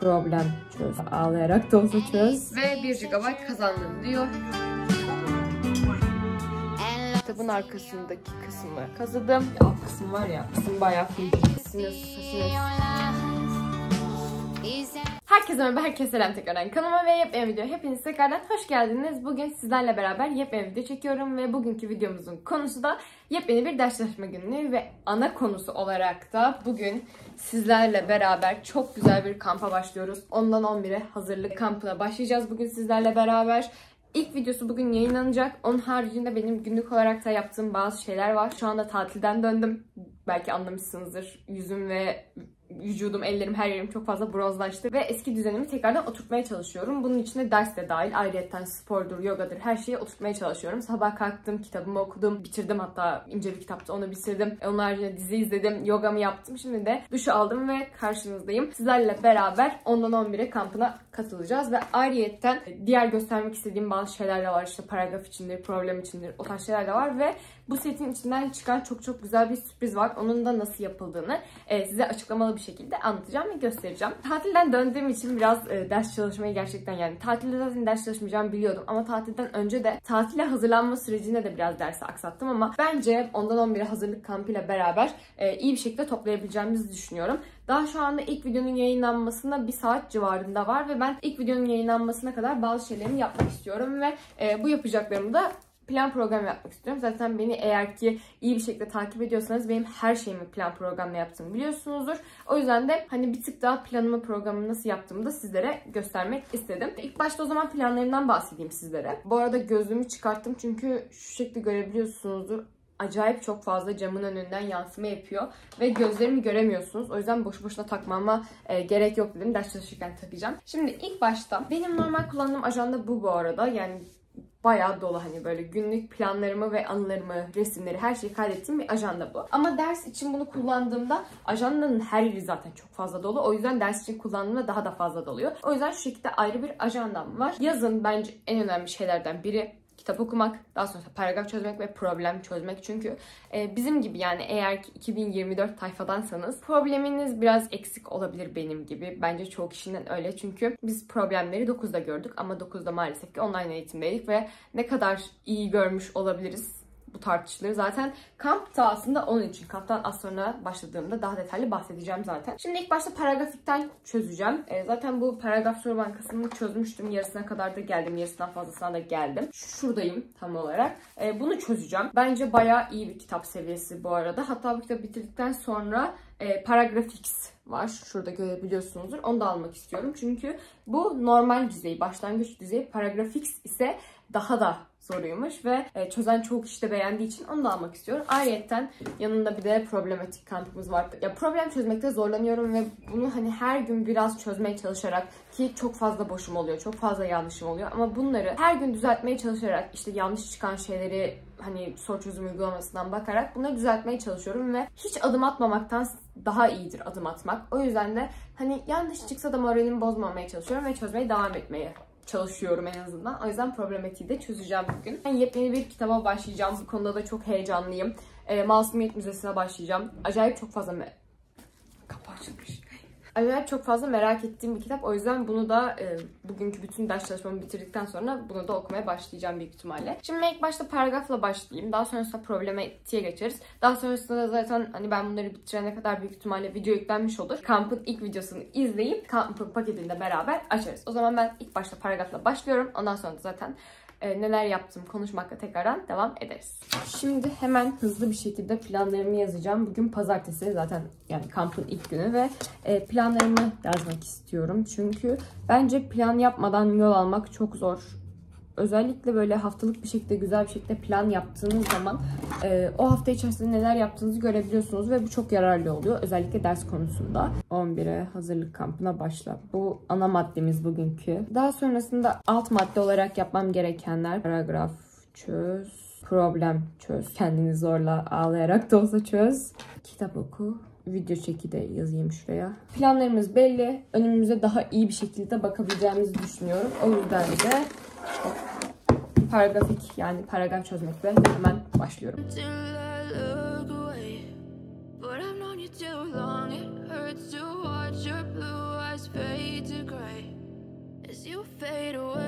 Problem çöz. Ağlayarak da olsa çöz. Ve 1 GB kazandın diyor. Kitabın arkasındaki kısmı kazıdım. Alt kısım var ya, kısım bayağı full. Sinüs, sinüs. Herkese merhaba, herkese selam tekrardan kanalıma ve yepyeni video. Hepiniz tekrardan hoş geldiniz. Bugün sizlerle beraber yepyeni video çekiyorum ve bugünkü videomuzun konusu da yepyeni bir ders çalışma günlüğü ve ana konusu olarak da bugün sizlerle beraber çok güzel bir kampa başlıyoruz. Ondan 11'e hazırlık kampına başlayacağız bugün sizlerle beraber. İlk videosu bugün yayınlanacak. Onun haricinde benim günlük olarak da yaptığım bazı şeyler var. Şu anda tatilden döndüm. Belki anlamışsınızdır. Yüzüm ve vücudum, ellerim, her yerim çok fazla bronzlaştı ve eski düzenimi tekrardan oturtmaya çalışıyorum. Bunun içinde ders de dahil, ayrıyetten spordur, yogadır, her şeyi oturtmaya çalışıyorum. Sabah kalktım, kitabımı okudum, bitirdim hatta ince bir kitaptı onu bitirdim. Onun haricinde dizi izledim, yogamı yaptım. Şimdi de duşu aldım ve karşınızdayım. Sizlerle beraber ondan 11'e kampına katılacağız ve ayrıyetten diğer göstermek istediğim bazı şeyler de var. İşte paragraf içindir, problem içindir, o tarz şeyler de var ve bu setin içinden çıkan çok çok güzel bir sürpriz var. Onun da nasıl yapıldığını e, size açıklamalı bir şekilde anlatacağım ve göstereceğim. Tatilden döndüğüm için biraz e, ders çalışmayı gerçekten yani tatilde zaten ders çalışmayacağımı biliyordum ama tatilden önce de tatile hazırlanma sürecinde de biraz dersi aksattım ama bence ondan 11'e hazırlık kampıyla beraber e, iyi bir şekilde toplayabileceğimizi düşünüyorum. Daha şu anda ilk videonun yayınlanmasına bir saat civarında var ve ben ilk videonun yayınlanmasına kadar bazı şeylerimi yapmak istiyorum ve e, bu yapacaklarımı da plan program yapmak istiyorum. Zaten beni eğer ki iyi bir şekilde takip ediyorsanız benim her şeyimi plan programla yaptığımı biliyorsunuzdur. O yüzden de hani bir tık daha planımı programımı nasıl yaptığımı da sizlere göstermek istedim. İlk başta o zaman planlarımdan bahsedeyim sizlere. Bu arada gözlüğümü çıkarttım çünkü şu şekilde görebiliyorsunuzdur acayip çok fazla camın önünden yansıma yapıyor ve gözlerimi göremiyorsunuz. O yüzden boşu boşuna takmama e, gerek yok dedim. Ders çalışırken takacağım. Şimdi ilk başta benim normal kullandığım ajanda bu bu arada. Yani bayağı dolu hani böyle günlük planlarımı ve anılarımı, resimleri her şeyi kaydettiğim bir ajanda bu. Ama ders için bunu kullandığımda ajandanın her yeri zaten çok fazla dolu. O yüzden ders için kullandığımda daha da fazla doluyor. O yüzden şu şekilde ayrı bir ajandam var. Yazın bence en önemli şeylerden biri kitap okumak, daha sonra paragraf çözmek ve problem çözmek. Çünkü e, bizim gibi yani eğer ki 2024 tayfadansanız probleminiz biraz eksik olabilir benim gibi. Bence çoğu kişinin öyle. Çünkü biz problemleri 9'da gördük ama 9'da maalesef ki online eğitimdeydik ve ne kadar iyi görmüş olabiliriz bu tartışılır. Zaten kamp da aslında onun için. Kamptan az sonra başladığımda daha detaylı bahsedeceğim zaten. Şimdi ilk başta paragrafikten çözeceğim. E, zaten bu paragraf soru bankasını çözmüştüm. Yarısına kadar da geldim. Yarısından fazlasına da geldim. Şuradayım tam olarak. E, bunu çözeceğim. Bence bayağı iyi bir kitap seviyesi bu arada. Hatta bu kitabı bitirdikten sonra e, Paragrafix var. Şurada görebiliyorsunuzdur. Onu da almak istiyorum. Çünkü bu normal düzey, başlangıç düzeyi. Paragrafix ise daha da zoruymuş ve e, çözen çok kişi de beğendiği için onu da almak istiyorum. Ayrıca yanında bir de problematik kampımız var. Ya problem çözmekte zorlanıyorum ve bunu hani her gün biraz çözmeye çalışarak ki çok fazla boşum oluyor, çok fazla yanlışım oluyor ama bunları her gün düzeltmeye çalışarak işte yanlış çıkan şeyleri hani soru çözüm uygulamasından bakarak bunları düzeltmeye çalışıyorum ve hiç adım atmamaktan daha iyidir adım atmak. O yüzden de hani yanlış çıksa da moralimi bozmamaya çalışıyorum ve çözmeye devam etmeye çalışıyorum en azından. O yüzden problematiği de çözeceğim bugün. Ben yepyeni bir kitaba başlayacağım. Bu konuda da çok heyecanlıyım. E, Masumiyet Müzesi'ne başlayacağım. Acayip çok fazla... Kapı açılmış. Acayip çok fazla merak ettiğim bir kitap. O yüzden bunu da e, bugünkü bütün ders çalışmamı bitirdikten sonra bunu da okumaya başlayacağım büyük ihtimalle. Şimdi ilk başta paragrafla başlayayım. Daha sonrasında problematiğe geçeriz. Daha sonrasında da zaten hani ben bunları bitirene kadar büyük ihtimalle video yüklenmiş olur. Kampın ilk videosunu izleyip kampın paketinde beraber açarız. O zaman ben ilk başta paragrafla başlıyorum. Ondan sonra da zaten e, neler yaptım konuşmakla tekrardan devam ederiz. Şimdi hemen hızlı bir şekilde planlarımı yazacağım. Bugün pazartesi zaten yani kampın ilk günü ve e, planlarımı yazmak istiyorum. Çünkü bence plan yapmadan yol almak çok zor özellikle böyle haftalık bir şekilde güzel bir şekilde plan yaptığınız zaman e, o hafta içerisinde neler yaptığınızı görebiliyorsunuz ve bu çok yararlı oluyor. Özellikle ders konusunda. 11'e hazırlık kampına başla. Bu ana maddemiz bugünkü. Daha sonrasında alt madde olarak yapmam gerekenler paragraf çöz, problem çöz. Kendini zorla ağlayarak da olsa çöz. Kitap oku video çeki de yazayım şuraya. Planlarımız belli. Önümüze daha iyi bir şekilde bakabileceğimizi düşünüyorum. O yüzden de paragrafik yani paragraf çözmekle hemen başlıyorum. As you fade away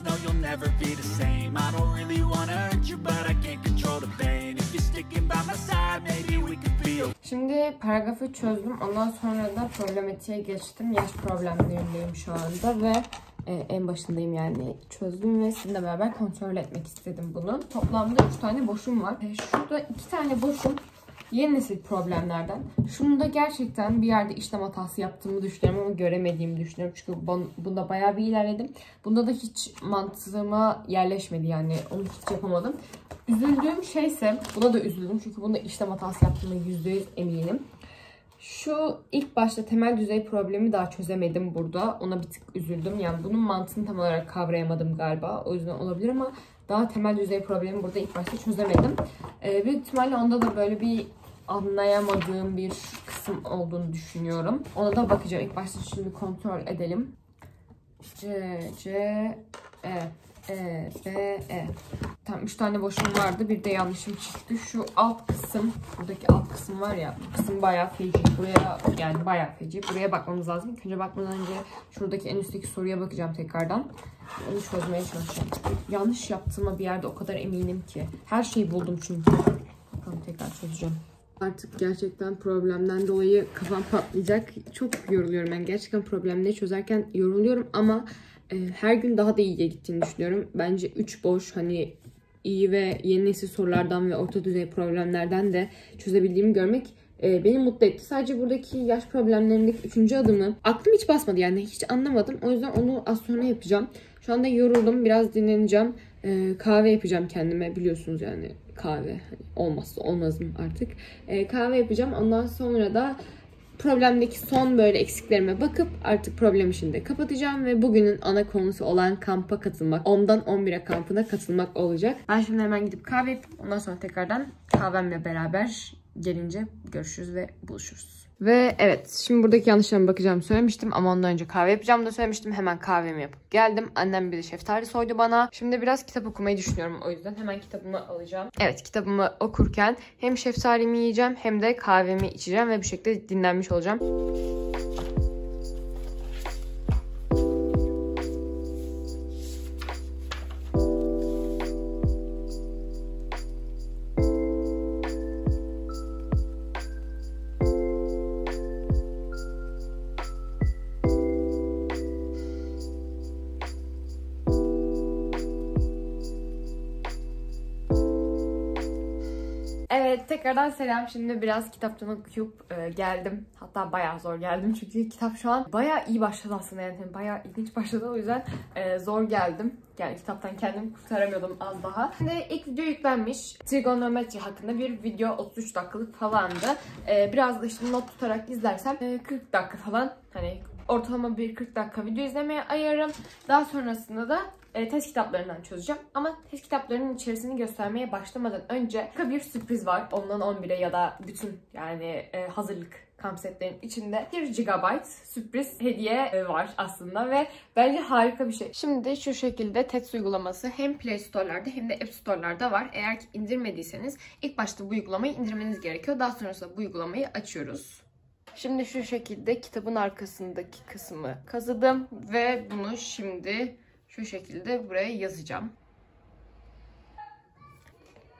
no, you'll never be the same. I don't really wanna hurt you, but I can't control the pain. If you're sticking by my side, maybe we could be okay. Şimdi paragrafı çözdüm. Ondan sonra da problematiğe geçtim. Yaş problemlerindeyim şu anda ve e, en başındayım yani çözdüm ve sizinle beraber kontrol etmek istedim bunu. Toplamda 3 tane boşum var. E, şurada 2 tane boşum yeni nesil problemlerden. Şunda gerçekten bir yerde işlem hatası yaptığımı düşünüyorum ama göremediğimi düşünüyorum. Çünkü bun- bunda bayağı bir ilerledim. Bunda da hiç mantığıma yerleşmedi yani onu hiç yapamadım. Üzüldüğüm şeyse, buna da üzüldüm çünkü bunda işlem hatası yaptığıma %100 eminim. Şu ilk başta temel düzey problemi daha çözemedim burada. Ona bir tık üzüldüm. Yani bunun mantığını tam olarak kavrayamadım galiba. O yüzden olabilir ama daha temel düzey problemi burada ilk başta çözemedim. Ee, büyük ihtimalle onda da böyle bir anlayamadığım bir kısım olduğunu düşünüyorum. Ona da bakacağım. İlk başta şimdi kontrol edelim. C, C, E, E, B, E. Tam 3 tane boşum vardı. Bir de yanlışım çıktı. Şu alt kısım, buradaki alt kısım var ya, bu kısım bayağı feci. Buraya yani bayağı feci. Buraya bakmamız lazım. İlk önce bakmadan önce şuradaki en üstteki soruya bakacağım tekrardan. Onu çözmeye çalışacağım. Yanlış yaptığıma bir yerde o kadar eminim ki. Her şeyi buldum çünkü. Bakalım tekrar çözeceğim. Artık gerçekten problemden dolayı kafam patlayacak. Çok yoruluyorum ben. Gerçekten problemleri çözerken yoruluyorum ama e, her gün daha da iyiye gittiğini düşünüyorum. Bence 3 boş hani iyi ve yeni nesil sorulardan ve orta düzey problemlerden de çözebildiğimi görmek e, beni mutlu etti. Sadece buradaki yaş problemlerindeki üçüncü adımı aklım hiç basmadı yani hiç anlamadım. O yüzden onu az sonra yapacağım. Şu anda yoruldum. Biraz dinleneceğim. E, kahve yapacağım kendime biliyorsunuz yani kahve hani olmazsa olmazım artık. E, kahve yapacağım. Ondan sonra da problemdeki son böyle eksiklerime bakıp artık problem işini de kapatacağım ve bugünün ana konusu olan kampa katılmak. 10'dan 11'e kampına katılmak olacak. Ben şimdi hemen gidip kahve yapıp ondan sonra tekrardan kahvemle beraber gelince görüşürüz ve buluşuruz. Ve evet şimdi buradaki yanlışlarıma bakacağım söylemiştim ama ondan önce kahve yapacağım da söylemiştim. Hemen kahvemi yapıp geldim. Annem bir de şeftali soydu bana. Şimdi biraz kitap okumayı düşünüyorum o yüzden hemen kitabımı alacağım. Evet kitabımı okurken hem şeftalimi yiyeceğim hem de kahvemi içeceğim ve bu şekilde dinlenmiş olacağım. Evet tekrardan selam. Şimdi biraz kitaptan okuyup e, geldim. Hatta bayağı zor geldim çünkü kitap şu an bayağı iyi başladı aslında yani bayağı ilginç başladı o yüzden e, zor geldim. Yani kitaptan kendimi kurtaramıyordum az daha. Şimdi ilk video yüklenmiş. Trigonometri hakkında bir video 33 dakikalık falandı. E, biraz da işte not tutarak izlersem e, 40 dakika falan hani ortalama bir 40 dakika video izlemeye ayırırım. Daha sonrasında da e, test kitaplarından çözeceğim. Ama test kitaplarının içerisini göstermeye başlamadan önce bir sürpriz var. Ondan 11'e ya da bütün yani e, hazırlık kamp setlerin içinde 1 GB sürpriz hediye e, var aslında ve bence harika bir şey. Şimdi şu şekilde TEDS uygulaması hem Play Store'larda hem de App Store'larda var. Eğer ki indirmediyseniz ilk başta bu uygulamayı indirmeniz gerekiyor. Daha sonrasında bu uygulamayı açıyoruz. Şimdi şu şekilde kitabın arkasındaki kısmı kazıdım ve bunu şimdi şu şekilde buraya yazacağım.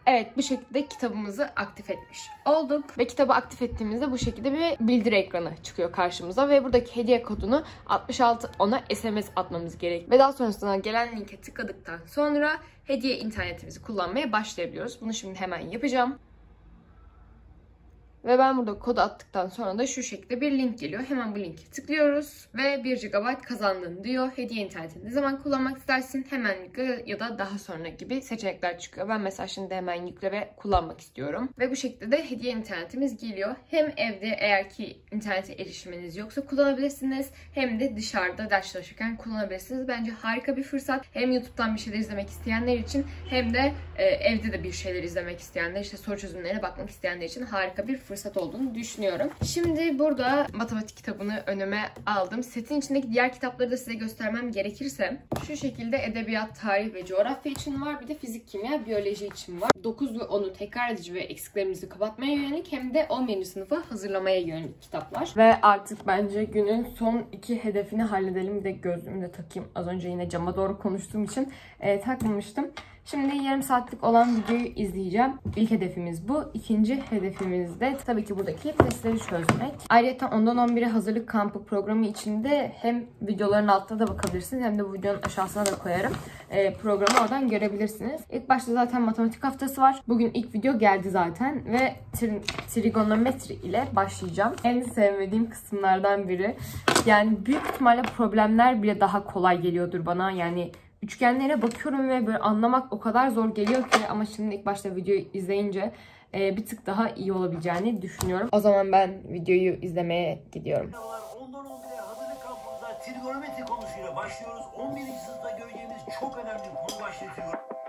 Evet bu şekilde kitabımızı aktif etmiş olduk. Ve kitabı aktif ettiğimizde bu şekilde bir bildiri ekranı çıkıyor karşımıza. Ve buradaki hediye kodunu 66 ona SMS atmamız gerek. Ve daha sonrasında gelen linke tıkladıktan sonra hediye internetimizi kullanmaya başlayabiliyoruz. Bunu şimdi hemen yapacağım. Ve ben burada kodu attıktan sonra da şu şekilde bir link geliyor. Hemen bu linki tıklıyoruz ve 1 GB kazandın diyor. Hediye internetini ne zaman kullanmak istersin? Hemen yükle ya da daha sonra gibi seçenekler çıkıyor. Ben mesela şimdi hemen yükle ve kullanmak istiyorum. Ve bu şekilde de hediye internetimiz geliyor. Hem evde eğer ki internete erişiminiz yoksa kullanabilirsiniz. Hem de dışarıda ders çalışırken kullanabilirsiniz. Bence harika bir fırsat. Hem YouTube'dan bir şeyler izlemek isteyenler için hem de e, evde de bir şeyler izlemek isteyenler, işte soru çözümlerine bakmak isteyenler için harika bir fırsat olduğunu düşünüyorum. Şimdi burada matematik kitabını önüme aldım. Setin içindeki diğer kitapları da size göstermem gerekirse şu şekilde edebiyat, tarih ve coğrafya için var. Bir de fizik, kimya, biyoloji için var. 9 ve 10'u tekrar edici ve eksiklerimizi kapatmaya yönelik hem de 11. sınıfa hazırlamaya yönelik kitaplar. Ve artık bence günün son iki hedefini halledelim. De gözlüğümü de takayım. Az önce yine cama doğru konuştuğum için e, takmamıştım. Şimdi yarım saatlik olan videoyu izleyeceğim. İlk hedefimiz bu. İkinci hedefimiz de tabii ki buradaki testleri çözmek. Ayrıca ondan 11'e hazırlık kampı programı içinde hem videoların altına da bakabilirsiniz hem de videonun aşağısına da koyarım. Ee, programı oradan görebilirsiniz. İlk başta zaten matematik haftası var. Bugün ilk video geldi zaten ve tri- trigonometri ile başlayacağım. En sevmediğim kısımlardan biri. Yani büyük ihtimalle problemler bile daha kolay geliyordur bana. Yani üçgenlere bakıyorum ve böyle anlamak o kadar zor geliyor ki ama şimdi ilk başta videoyu izleyince e, bir tık daha iyi olabileceğini düşünüyorum. O zaman ben videoyu izlemeye gidiyorum. Merhabalar, Ondan 11'e hazırlık kampımıza trigonometri konusuyla başlıyoruz. 11. sınıfta göreceğimiz çok önemli konu başlığı.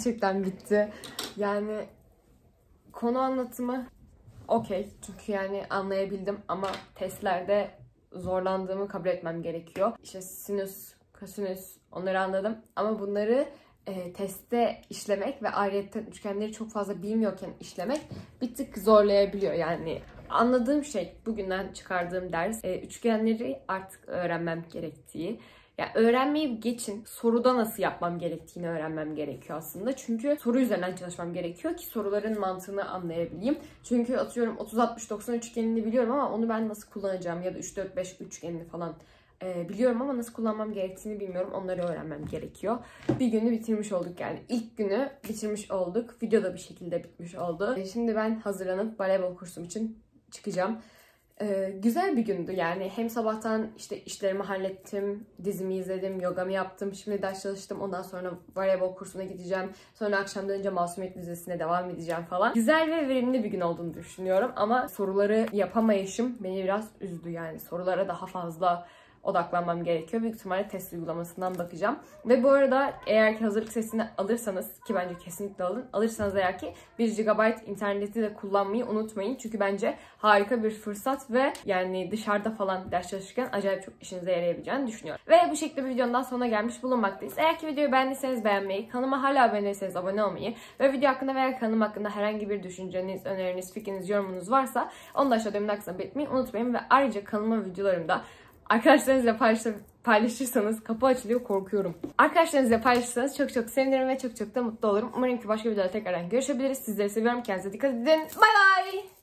Gerçekten bitti. Yani konu anlatımı okey. Çünkü yani anlayabildim ama testlerde zorlandığımı kabul etmem gerekiyor. İşte sinüs, kosinüs onları anladım. Ama bunları e, testte işlemek ve ayrıca üçgenleri çok fazla bilmiyorken işlemek bir tık zorlayabiliyor. Yani anladığım şey bugünden çıkardığım ders e, üçgenleri artık öğrenmem gerektiği. Ya öğrenmeyi geçin. Soruda nasıl yapmam gerektiğini öğrenmem gerekiyor aslında. Çünkü soru üzerinden çalışmam gerekiyor ki soruların mantığını anlayabileyim. Çünkü atıyorum 30-60-90 üçgenini biliyorum ama onu ben nasıl kullanacağım ya da 3-4-5 üçgenini falan e, biliyorum ama nasıl kullanmam gerektiğini bilmiyorum. Onları öğrenmem gerekiyor. Bir günü bitirmiş olduk yani. ilk günü bitirmiş olduk. Video da bir şekilde bitmiş oldu. E, şimdi ben hazırlanıp voleybol kursum için çıkacağım. Ee, güzel bir gündü. Yani hem sabahtan işte işlerimi hallettim, dizimi izledim, yogamı yaptım, şimdi ders çalıştım. Ondan sonra voleybol kursuna gideceğim, sonra akşam dönünce Masumiyet Müzesi'ne devam edeceğim falan. Güzel ve verimli bir gün olduğunu düşünüyorum ama soruları yapamayışım beni biraz üzdü. Yani sorulara daha fazla odaklanmam gerekiyor. Büyük ihtimalle test uygulamasından bakacağım. Ve bu arada eğer ki hazırlık sesini alırsanız ki bence kesinlikle alın. Alırsanız eğer ki 1 GB interneti de kullanmayı unutmayın. Çünkü bence harika bir fırsat ve yani dışarıda falan ders çalışırken acayip çok işinize yarayabileceğini düşünüyorum. Ve bu şekilde bir videonun daha sonuna gelmiş bulunmaktayız. Eğer ki videoyu beğendiyseniz beğenmeyi, kanalıma hala abone değilseniz abone olmayı ve video hakkında veya kanalım hakkında herhangi bir düşünceniz, öneriniz, fikriniz, yorumunuz varsa onu da aşağıda yorumlar kısmına belirtmeyi unutmayın. Ve ayrıca kanalıma videolarımda arkadaşlarınızla paylaş- paylaşırsanız kapı açılıyor korkuyorum. Arkadaşlarınızla paylaşırsanız çok çok sevinirim ve çok çok da mutlu olurum. Umarım ki başka videoda tekrardan görüşebiliriz. Sizleri seviyorum. Kendinize dikkat edin. Bay bay.